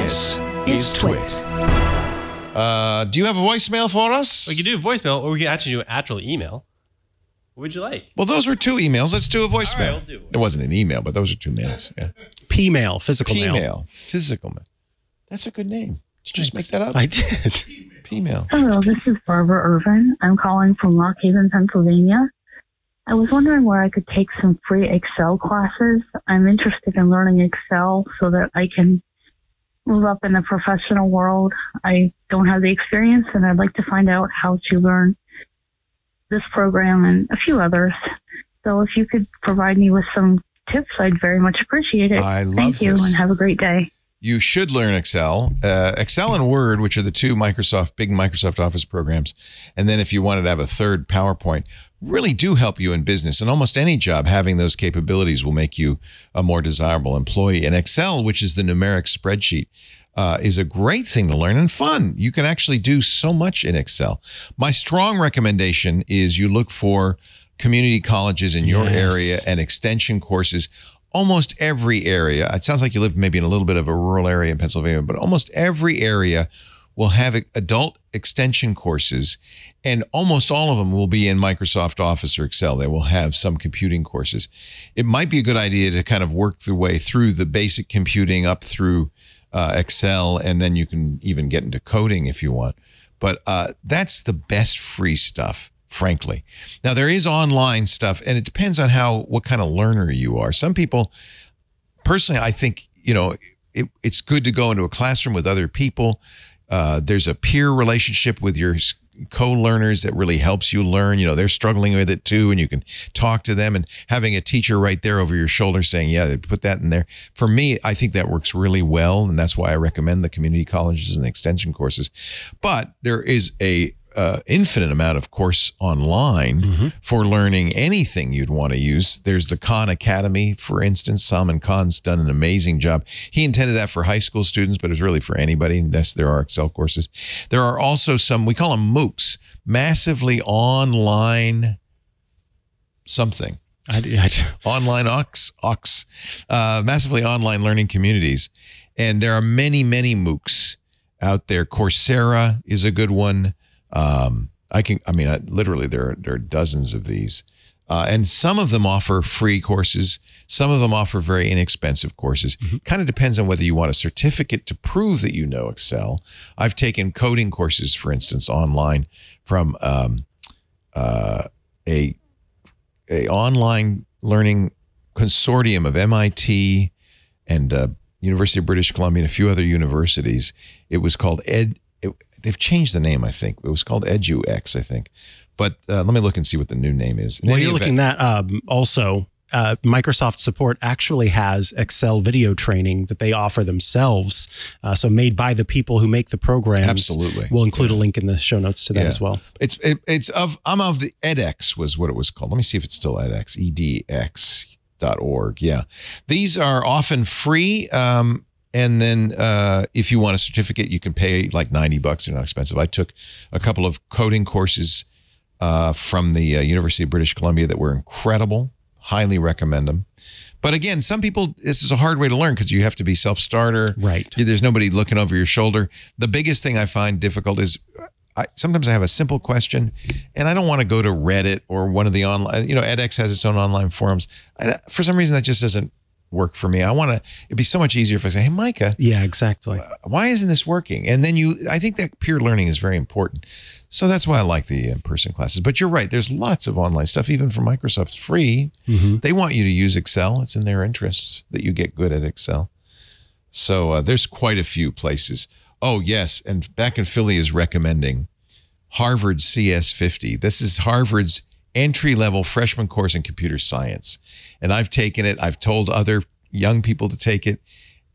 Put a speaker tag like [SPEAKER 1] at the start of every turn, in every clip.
[SPEAKER 1] This is Twit.
[SPEAKER 2] Uh, do you have a voicemail for us?
[SPEAKER 3] We could do a voicemail, or we could actually do an actual email. What would you like?
[SPEAKER 2] Well, those were two emails. Let's do a voicemail.
[SPEAKER 3] we'll do one.
[SPEAKER 2] It wasn't an email, but those are two mails. Yeah.
[SPEAKER 1] P-mail, physical.
[SPEAKER 2] P-mail, physical mail. That's a good name. Did you just make that up?
[SPEAKER 1] I did.
[SPEAKER 2] P-mail.
[SPEAKER 4] Hello, this is Barbara Irvin. I'm calling from Lock Haven, Pennsylvania. I was wondering where I could take some free Excel classes. I'm interested in learning Excel so that I can move up in the professional world. I don't have the experience and I'd like to find out how to learn this program and a few others. So if you could provide me with some tips, I'd very much appreciate it.
[SPEAKER 2] I love
[SPEAKER 4] Thank you
[SPEAKER 2] this.
[SPEAKER 4] and have a great day.
[SPEAKER 2] You should learn Excel. Uh, Excel and Word, which are the two Microsoft big Microsoft Office programs, and then if you wanted to have a third PowerPoint, really do help you in business. And almost any job having those capabilities will make you a more desirable employee. And Excel, which is the numeric spreadsheet, uh, is a great thing to learn and fun. You can actually do so much in Excel. My strong recommendation is you look for community colleges in your
[SPEAKER 1] Yes.
[SPEAKER 2] area and extension courses. Almost every area, it sounds like you live maybe in a little bit of a rural area in Pennsylvania, but almost every area will have adult extension courses, and almost all of them will be in Microsoft Office or Excel. They will have some computing courses. It might be a good idea to kind of work the way through the basic computing up through uh, Excel, and then you can even get into coding if you want. But uh, that's the best free stuff, frankly. Now there is online stuff, and it depends on how what kind of learner you are. Some people, personally, I think you know it, it's good to go into a classroom with other people. Uh, there's a peer relationship with your co-learners that really helps you learn. You know, they're struggling with it too, and you can talk to them. And having a teacher right there over your shoulder saying, "Yeah, put that in there." For me, I think that works really well, and that's why I recommend the community colleges and extension courses. But there is a uh, infinite amount of course online for learning anything you'd want to use. There's the Khan Academy, for instance. Salman Khan's done an amazing job. He intended that for high school students, but it's really for anybody. Yes, there are Excel courses. There are also some, we call them MOOCs, massively online something
[SPEAKER 1] I, I,
[SPEAKER 2] online ox ox uh, massively online learning communities and there are many many moocs out there coursera is a good one um, i can i mean I, literally there are, there are dozens of these uh, and some of them offer free courses some of them offer very inexpensive courses kind of depends on whether you want a certificate to prove that you know excel i've taken coding courses for instance online from um, uh, a a online learning consortium of MIT and uh, University of British Columbia and a few other universities. It was called Ed. It, they've changed the name, I think. It was called EduX, I think. But uh, let me look and see what the new name is.
[SPEAKER 1] While
[SPEAKER 2] any
[SPEAKER 1] you're looking that um, also, uh, Microsoft Support actually has Excel video training that they offer themselves. Uh, so made by the people who make the programs.
[SPEAKER 2] Absolutely.
[SPEAKER 1] We'll include a link in the show notes to that
[SPEAKER 2] Yeah.
[SPEAKER 1] as well.
[SPEAKER 2] It's it, it's of I'm of the edX was what it was called. Let me see if it's still edX. edx.org. Yeah. These are often free. Um, and then uh, if you want a certificate, you can pay like 90 bucks. They're not expensive. I took a couple of coding courses uh, from the uh, University of British Columbia that were incredible. Highly recommend them. But again, some people, this is a hard way to learn because you have to be self starter.
[SPEAKER 1] Right.
[SPEAKER 2] There's nobody looking over your shoulder. The biggest thing I find difficult is I, sometimes I have a simple question and I don't want to go to Reddit or one of the online, you know, edX has its own online forums. I, for some reason, that just doesn't work for me. I want to, it'd be so much easier if I say, Hey, Mikah,
[SPEAKER 1] Yeah, exactly.
[SPEAKER 2] why isn't this working? And then you, I think that peer learning is very important. So that's why I like the in person classes. But you're right. There's lots of online stuff, even from Microsoft, it's free. They want you to use Excel. It's in their interests that you get good at Excel. So uh, there's quite a few places. Oh, yes. And back in Philly is recommending Harvard CS50. This is Harvard's entry level freshman course in computer science. And I've taken it, I've told other young people to take it.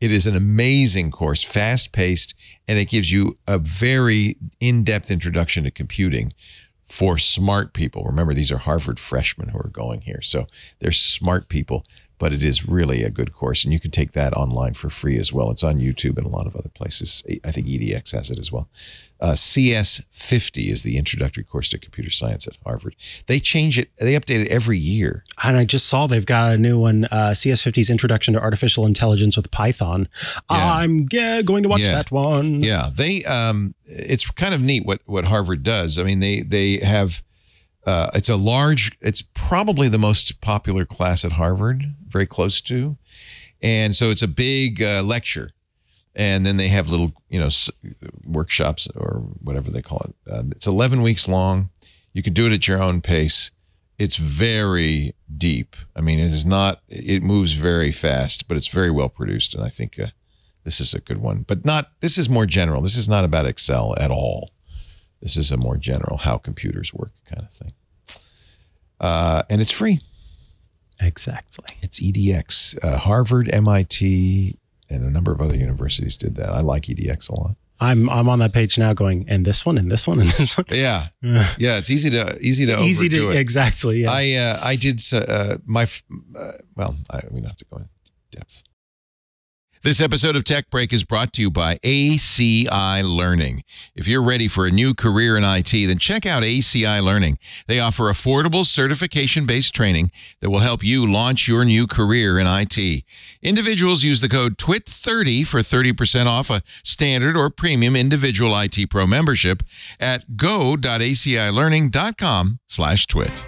[SPEAKER 2] It is an amazing course, fast paced, and it gives you a very in depth introduction to computing for smart people. Remember, these are Harvard freshmen who are going here. So they're smart people. But it is really a good course, and you can take that online for free as well. It's on YouTube and a lot of other places. I think EDX has it as well. Uh, CS 50 is the introductory course to computer science at Harvard. They change it, they update it every year.
[SPEAKER 1] And I just saw they've got a new one, uh, CS50's Introduction to Artificial Intelligence with Python.
[SPEAKER 2] Yeah.
[SPEAKER 1] I'm yeah, going to watch
[SPEAKER 2] Yeah.
[SPEAKER 1] that one.
[SPEAKER 2] Yeah, they. Um, it's kind of neat what what Harvard does. I mean, they they have. Uh, it's a large. It's probably the most popular class at Harvard, very close to, and so it's a big uh, lecture, and then they have little you know workshops or whatever they call it. Uh, it's eleven weeks long. You can do it at your own pace. It's very deep. I mean, it is not. It moves very fast, but it's very well produced, and I think. Uh, this is a good one, but not. This is more general. This is not about Excel at all. This is a more general how computers work kind of thing. Uh, and it's free.
[SPEAKER 1] Exactly.
[SPEAKER 2] It's EDX. Uh, Harvard, MIT, and a number of other universities did that. I like EDX a lot.
[SPEAKER 1] I'm I'm on that page now going, and this one, and this one, and this one.
[SPEAKER 2] Yeah, yeah. It's easy to easy to
[SPEAKER 1] Easy to
[SPEAKER 2] it.
[SPEAKER 1] exactly. Yeah.
[SPEAKER 2] I uh, I did uh, my uh, well. I, we don't have to go into depth. This episode of Tech Break is brought to you by ACI Learning. If you're ready for a new career in IT, then check out ACI Learning. They offer affordable certification-based training that will help you launch your new career in IT. Individuals use the code TWIT30 for 30% off a standard or premium individual IT pro membership at go.acilearning.com slash twit.